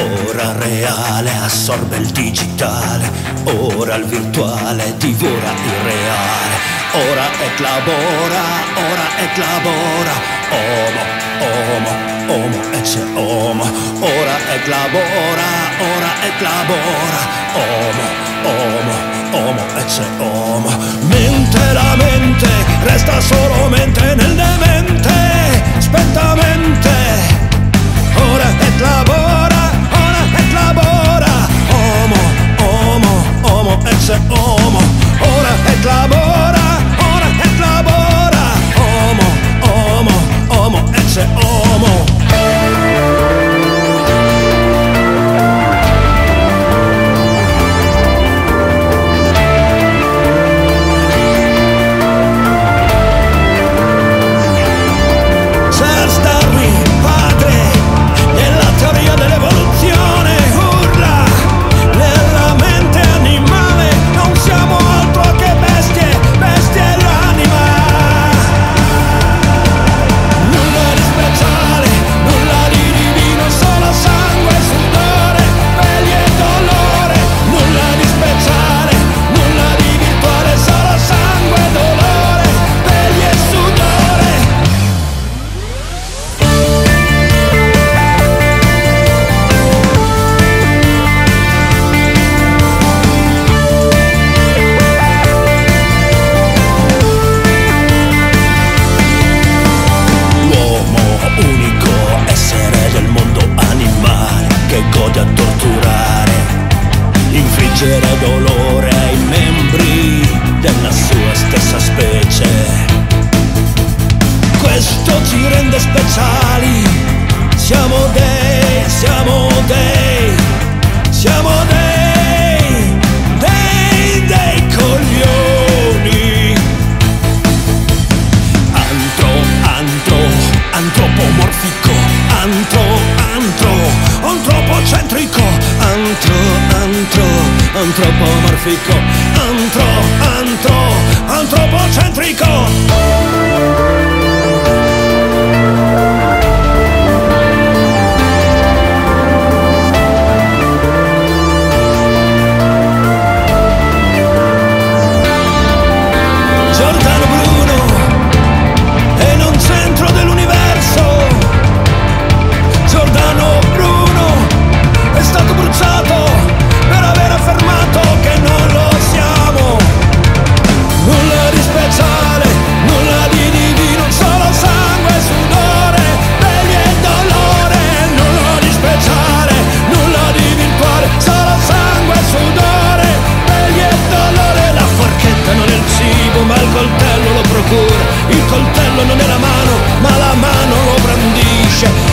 Ora reale assorbe il digitale, ora il virtuale divora il reale. Ora et labora, ora et labora, homo, homo, homo et se homo. Ora et labora, ora et labora, homo, homo, homo et se homo. Mente la mente, resta solo mente nel demente, spenta mente. Ora et labora, ora et labora, homo, homo, homo et se homo. Che gode a torturare, infliggere dolore ai membri della sua stessa specie. Questo ci rende speciali, siamo dei, siamo dei, siamo dei, dei, dei coglioni. Antro, antro, antropomorfico, antro, antro, Pico ancora, il coltello non è la mano, ma la mano lo brandisce.